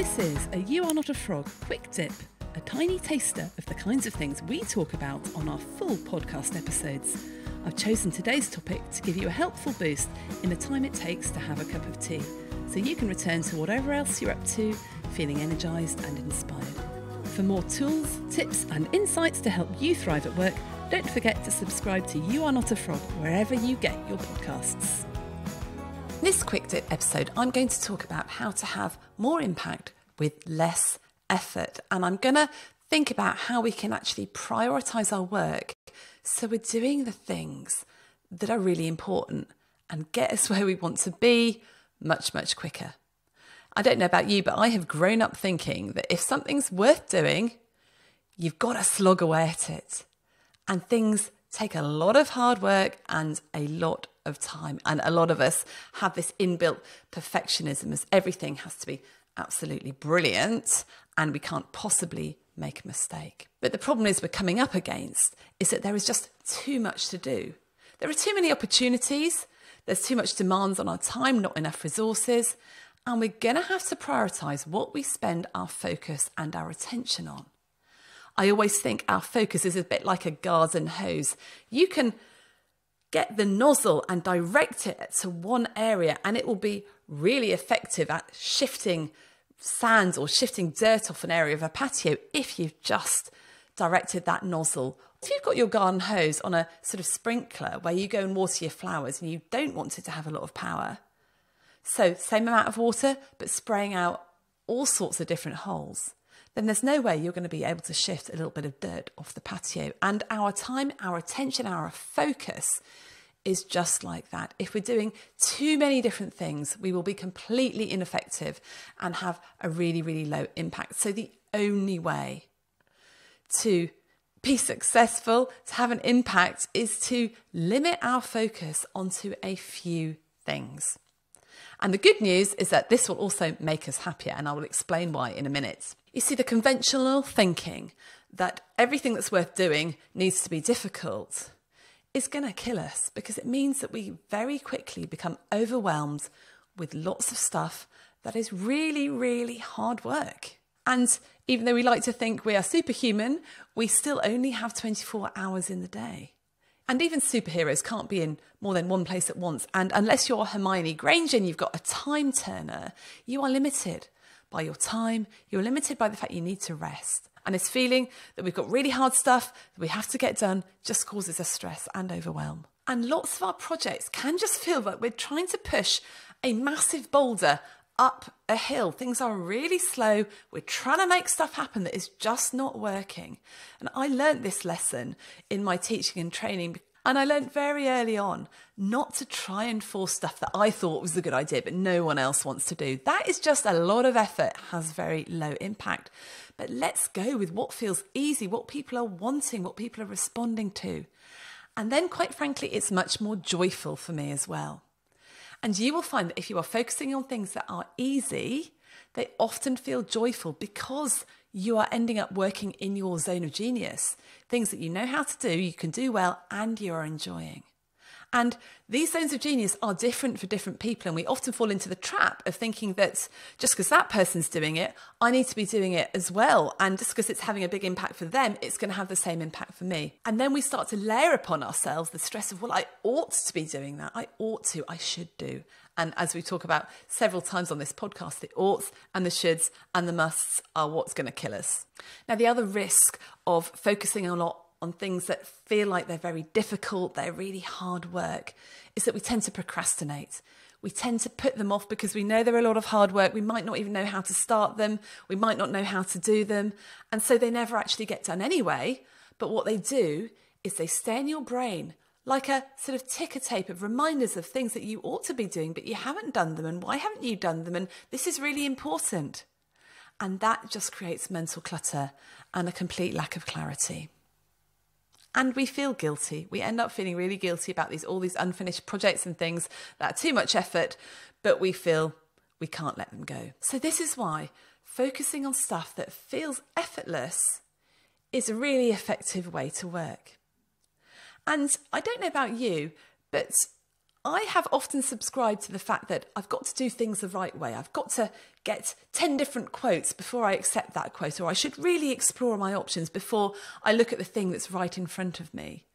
This is a You Are Not a Frog quick dip, a tiny taster of the kinds of things we talk about on our full podcast episodes. I've chosen today's topic to give you a helpful boost in the time it takes to have a cup of tea, so you can return to whatever else you're up to, feeling energised and inspired. For more tools, tips, and insights to help you thrive at work, don't forget to subscribe to You Are Not a Frog wherever you get your podcasts. In this quick dip episode, I'm going to talk about how to have more impact with less effort. And I'm going to think about how we can actually prioritize our work so we're doing the things that are really important and get us where we want to be much, much quicker. I don't know about you, but I have grown up thinking that if something's worth doing, you've got to slog away at it. And things take a lot of hard work and a lot of time. And a lot of us have this inbuilt perfectionism as everything has to be absolutely brilliant and we can't possibly make a mistake. But the problem is we're coming up against is that there is just too much to do. There are too many opportunities, there's too much demands on our time, not enough resources, and we're going to have to prioritize what we spend our focus and our attention on. I always think our focus is a bit like a garden hose. You can get the nozzle and direct it to one area, and it will be really effective at shifting sand or shifting dirt off an area of a patio if you've just directed that nozzle. If you've got your garden hose on a sort of sprinkler where you go and water your flowers and you don't want it to have a lot of power, so same amount of water but spraying out all sorts of different holes, then there's no way you're going to be able to shift a little bit of dirt off the patio. And our time, our attention, our focus is just like that. If we're doing too many different things, we will be completely ineffective and have a really, really low impact. So, the only way to be successful, to have an impact, is to limit our focus onto a few things. And the good news is that this will also make us happier, and I will explain why in a minute. You see, the conventional thinking that everything that's worth doing needs to be difficult is going to kill us because it means that we very quickly become overwhelmed with lots of stuff that is really, really hard work. And even though we like to think we are superhuman, we still only have 24 hours in the day. And even superheroes can't be in more than one place at once. And unless you're Hermione Granger and you've got a time turner, you are limited by your time. You're limited by the fact you need to rest. And this feeling that we've got really hard stuff that we have to get done just causes us stress and overwhelm. And lots of our projects can just feel like we're trying to push a massive boulder up a hill. Things are really slow. We're trying to make stuff happen that is just not working. And I learned this lesson in my teaching and training. And I learned very early on not to try and force stuff that I thought was a good idea, but no one else wants to do. That is just a lot of effort, has very low impact. But let's go with what feels easy, what people are wanting, what people are responding to. And then, quite frankly, it's much more joyful for me as well. And you will find that if you are focusing on things that are easy, they often feel joyful because you are ending up working in your zone of genius. Things that you know how to do, you can do well, and you are enjoying. And these zones of genius are different for different people. And we often fall into the trap of thinking that just because that person's doing it, I need to be doing it as well. And just because it's having a big impact for them, it's going to have the same impact for me. And then we start to layer upon ourselves the stress of, well, I ought to be doing that. I ought to, I should do. And as we talk about several times on this podcast, the oughts and the shoulds and the musts are what's going to kill us. Now, the other risk of focusing a lot on things that feel like they're very difficult, they're really hard work, is that we tend to procrastinate. We tend to put them off because we know they're a lot of hard work. We might not even know how to start them. We might not know how to do them. And so they never actually get done anyway. But what they do is they stay in your brain like a sort of ticker tape of reminders of things that you ought to be doing, but you haven't done them. And why haven't you done them? And this is really important. And that just creates mental clutter and a complete lack of clarity and we feel guilty. We end up feeling really guilty about these all these unfinished projects and things that are too much effort, but we feel we can't let them go. So this is why focusing on stuff that feels effortless is a really effective way to work. And I don't know about you, but I have often subscribed to the fact that I've got to do things the right way. I've got to get 10 different quotes before I accept that quote, or I should really explore my options before I look at the thing that's right in front of me.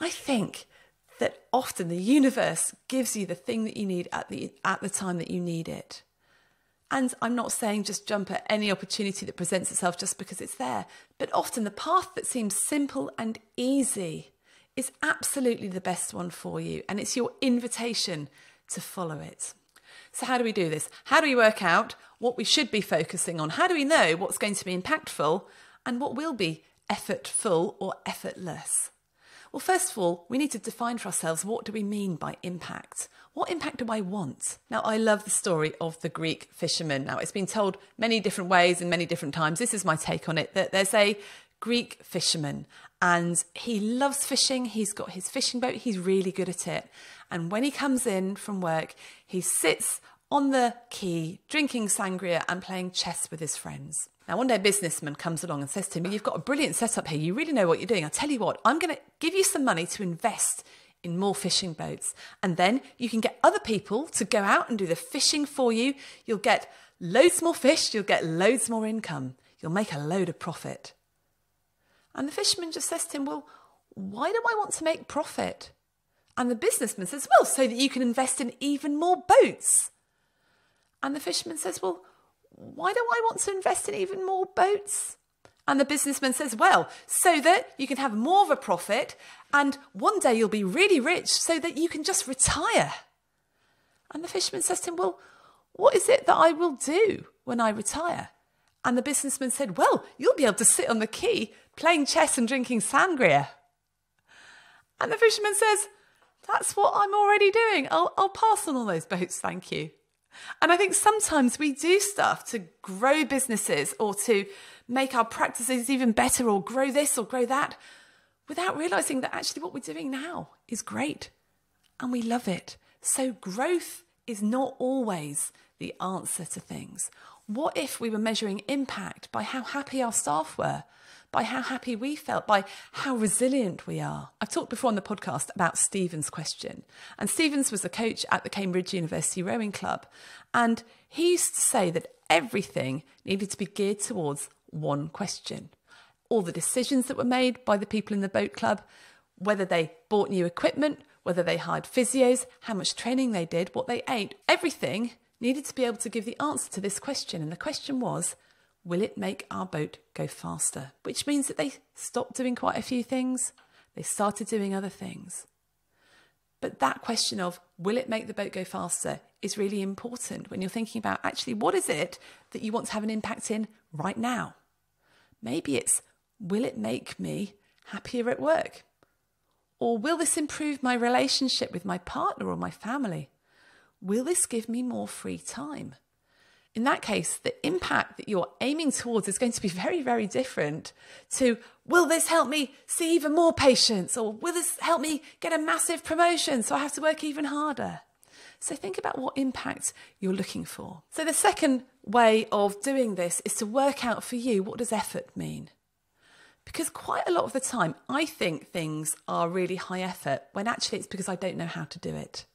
I think that often the universe gives you the thing that you need at the, at the time that you need it. And I'm not saying just jump at any opportunity that presents itself just because it's there, but often the path that seems simple and easy is absolutely the best one for you, and it's your invitation to follow it. So, how do we do this? How do we work out what we should be focusing on? How do we know what's going to be impactful and what will be effortful or effortless? Well, first of all, we need to define for ourselves what do we mean by impact? What impact do I want? Now, I love the story of the Greek fisherman. Now, it's been told many different ways and many different times. This is my take on it that there's a Greek fisherman and he loves fishing. He's got his fishing boat, he's really good at it. And when he comes in from work, he sits on the quay drinking sangria and playing chess with his friends. Now, one day a businessman comes along and says to him, You've got a brilliant setup here. You really know what you're doing. I'll tell you what, I'm going to give you some money to invest in more fishing boats. And then you can get other people to go out and do the fishing for you. You'll get loads more fish, you'll get loads more income, you'll make a load of profit. And the fisherman just says to him, Well, why do I want to make profit? And the businessman says, Well, so that you can invest in even more boats. And the fisherman says, Well, why do I want to invest in even more boats? And the businessman says, Well, so that you can have more of a profit and one day you'll be really rich so that you can just retire. And the fisherman says to him, Well, what is it that I will do when I retire? And the businessman said, Well, you'll be able to sit on the quay playing chess and drinking sangria. And the fisherman says, That's what I'm already doing. I'll, I'll pass on all those boats, thank you. And I think sometimes we do stuff to grow businesses or to make our practices even better or grow this or grow that without realizing that actually what we're doing now is great and we love it. So growth is not always the answer to things. What if we were measuring impact by how happy our staff were, by how happy we felt, by how resilient we are? I've talked before on the podcast about Stephen's question. And Stevens was a coach at the Cambridge University Rowing Club. And he used to say that everything needed to be geared towards one question. All the decisions that were made by the people in the boat club, whether they bought new equipment, whether they hired physios, how much training they did, what they ate, everything needed to be able to give the answer to this question. And the question was, will it make our boat go faster? Which means that they stopped doing quite a few things, they started doing other things. But that question of will it make the boat go faster is really important when you're thinking about actually what is it that you want to have an impact in right now? Maybe it's will it make me happier at work? Or will this improve my relationship with my partner or my family? will this give me more free time? In that case, the impact that you're aiming towards is going to be very, very different to will this help me see even more patients or will this help me get a massive promotion so I have to work even harder? So think about what impact you're looking for. So the second way of doing this is to work out for you what does effort mean? Because quite a lot of the time I think things are really high effort when actually it's because I don't know how to do it.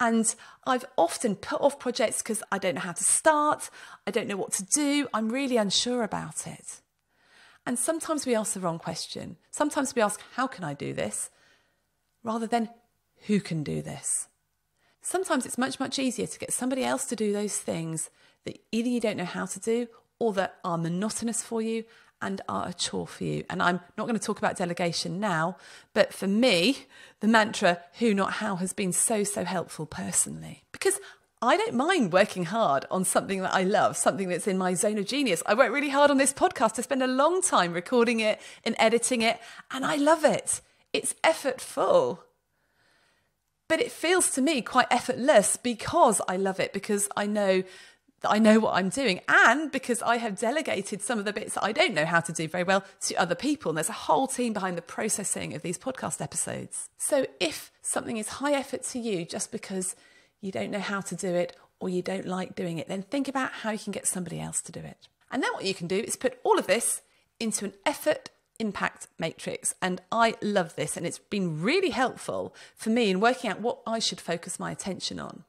And I've often put off projects because I don't know how to start, I don't know what to do, I'm really unsure about it. And sometimes we ask the wrong question. Sometimes we ask, How can I do this? rather than, Who can do this? Sometimes it's much, much easier to get somebody else to do those things that either you don't know how to do or that are monotonous for you and are a chore for you. And I'm not going to talk about delegation now, but for me, the mantra who, not how has been so, so helpful personally because I don't mind working hard on something that I love, something that's in my zone of genius. I work really hard on this podcast. I spend a long time recording it and editing it, and I love it. It's effortful. But it feels to me quite effortless because I love it, because I know I know what I'm doing, and because I have delegated some of the bits that I don't know how to do very well to other people. And there's a whole team behind the processing of these podcast episodes. So if something is high effort to you just because you don't know how to do it or you don't like doing it, then think about how you can get somebody else to do it. And then what you can do is put all of this into an effort impact matrix. And I love this, and it's been really helpful for me in working out what I should focus my attention on.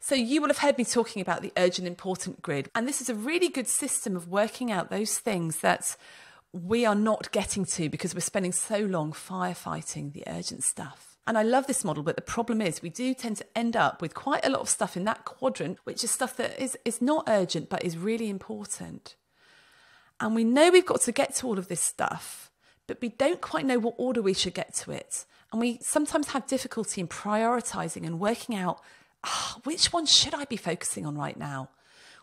So, you will have heard me talking about the urgent important grid, and this is a really good system of working out those things that we are not getting to because we're spending so long firefighting the urgent stuff. And I love this model, but the problem is we do tend to end up with quite a lot of stuff in that quadrant, which is stuff that is, is not urgent but is really important. And we know we've got to get to all of this stuff, but we don't quite know what order we should get to it. And we sometimes have difficulty in prioritizing and working out oh, which one should I be focusing on right now?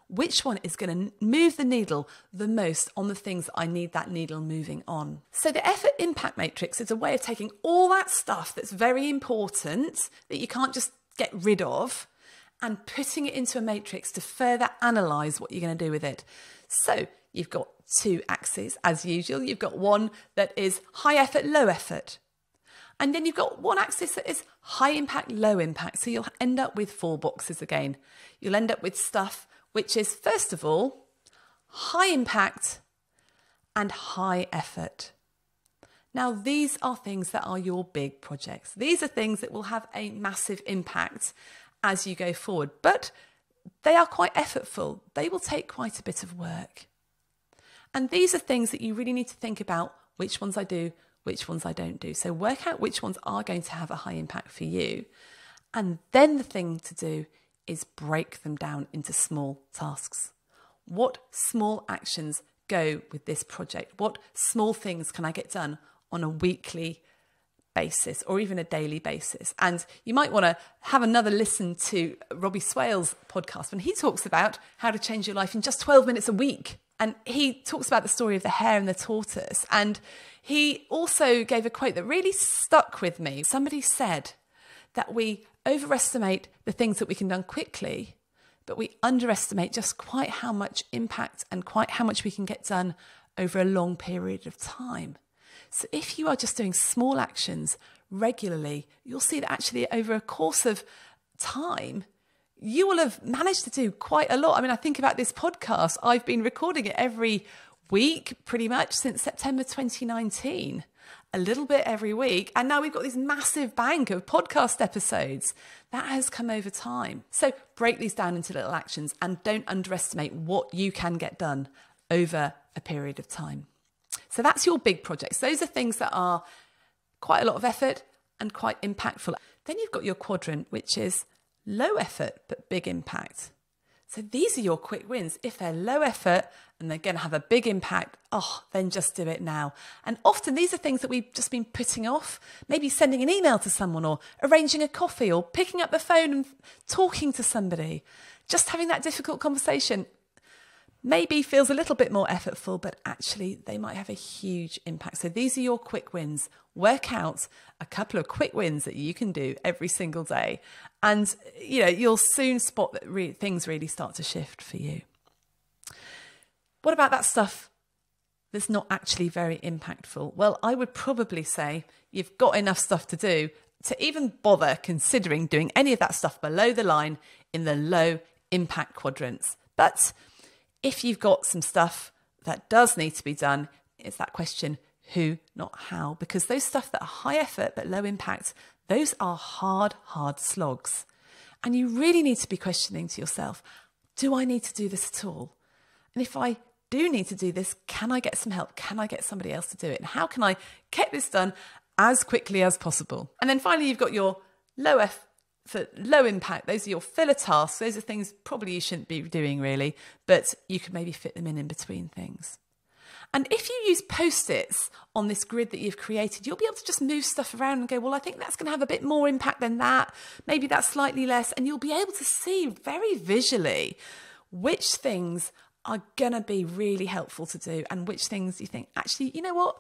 Which one is going to move the needle the most on the things I need that needle moving on? So, the effort impact matrix is a way of taking all that stuff that's very important that you can't just get rid of and putting it into a matrix to further analyze what you're going to do with it. So, you've got two axes as usual. You've got one that is high effort, low effort. And then you've got one axis that is high impact, low impact. So you'll end up with four boxes again. You'll end up with stuff which is, first of all, high impact and high effort. Now, these are things that are your big projects. These are things that will have a massive impact as you go forward, but they are quite effortful. They will take quite a bit of work. And these are things that you really need to think about which ones I do, which ones I don't do. So work out which ones are going to have a high impact for you. And then the thing to do is break them down into small tasks. What small actions go with this project? What small things can I get done on a weekly basis or even a daily basis? And you might want to have another listen to Robbie Swale's podcast when he talks about how to change your life in just 12 minutes a week. And he talks about the story of the hare and the tortoise. And he also gave a quote that really stuck with me. Somebody said that we overestimate the things that we can done quickly, but we underestimate just quite how much impact and quite how much we can get done over a long period of time. So if you are just doing small actions regularly, you'll see that actually over a course of time, you will have managed to do quite a lot. I mean, I think about this podcast, I've been recording it every week pretty much since September 2019, a little bit every week. And now we've got this massive bank of podcast episodes. That has come over time. So break these down into little actions and don't underestimate what you can get done over a period of time. So that's your big projects. Those are things that are quite a lot of effort and quite impactful. Then you've got your quadrant, which is low effort but big impact. So these are your quick wins. If they're low effort and they're going to have a big impact, oh, then just do it now. And often these are things that we've just been putting off, maybe sending an email to someone or arranging a coffee or picking up the phone and talking to somebody. Just having that difficult conversation maybe feels a little bit more effortful, but actually they might have a huge impact. So these are your quick wins. Work out a couple of quick wins that you can do every single day. And you know, you'll soon spot that re- things really start to shift for you. What about that stuff that's not actually very impactful? Well, I would probably say you've got enough stuff to do to even bother considering doing any of that stuff below the line in the low impact quadrants. But if you've got some stuff that does need to be done, it's that question who, not how, because those stuff that are high effort but low impact, those are hard, hard slogs. And you really need to be questioning to yourself do I need to do this at all? And if I do need to do this, can I get some help? Can I get somebody else to do it? And how can I get this done as quickly as possible? And then finally, you've got your low effort for low impact, those are your filler tasks. Those are things probably you shouldn't be doing really, but you could maybe fit them in in between things. And if you use post its on this grid that you've created, you'll be able to just move stuff around and go, well, I think that's going to have a bit more impact than that. Maybe that's slightly less. And you'll be able to see very visually which things are going to be really helpful to do and which things you think, actually, you know what?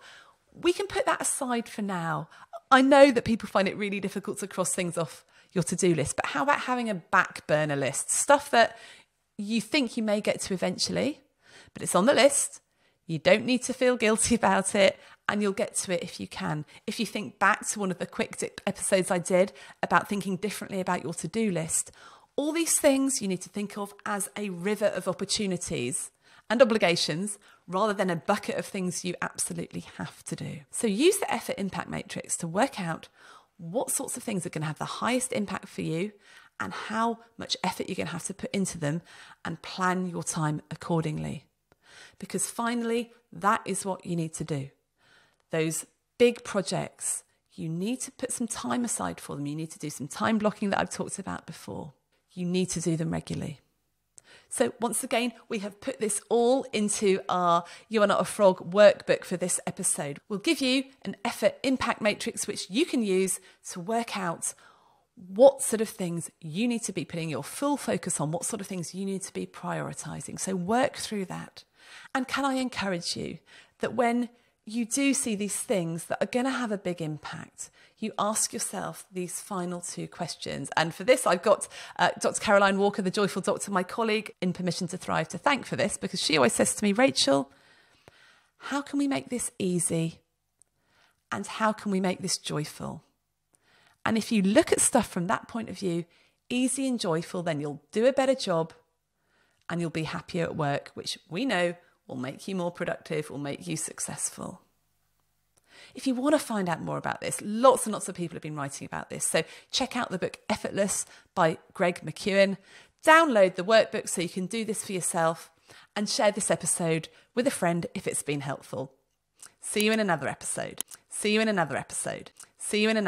We can put that aside for now. I know that people find it really difficult to cross things off your to do list. But how about having a back burner list? Stuff that you think you may get to eventually, but it's on the list. You don't need to feel guilty about it, and you'll get to it if you can. If you think back to one of the quick episodes I did about thinking differently about your to do list, all these things you need to think of as a river of opportunities and obligations rather than a bucket of things you absolutely have to do. So use the effort impact matrix to work out what sorts of things are going to have the highest impact for you and how much effort you're going to have to put into them and plan your time accordingly. Because finally, that is what you need to do. Those big projects, you need to put some time aside for them. You need to do some time blocking that I've talked about before. You need to do them regularly. So, once again, we have put this all into our You Are Not a Frog workbook for this episode. We'll give you an effort impact matrix which you can use to work out what sort of things you need to be putting your full focus on, what sort of things you need to be prioritizing. So, work through that. And can I encourage you that when you do see these things that are going to have a big impact, you ask yourself these final two questions. And for this, I've got uh, Dr. Caroline Walker, the joyful doctor, my colleague in Permission to Thrive, to thank for this because she always says to me, Rachel, how can we make this easy? And how can we make this joyful? And if you look at stuff from that point of view, easy and joyful, then you'll do a better job and you'll be happier at work, which we know will make you more productive, will make you successful. If you want to find out more about this, lots and lots of people have been writing about this. So check out the book Effortless by Greg McKeown. Download the workbook so you can do this for yourself and share this episode with a friend if it's been helpful. See you in another episode. See you in another episode. See you in another